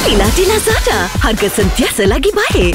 Belilah di Lazada. Harga sentiasa lagi baik.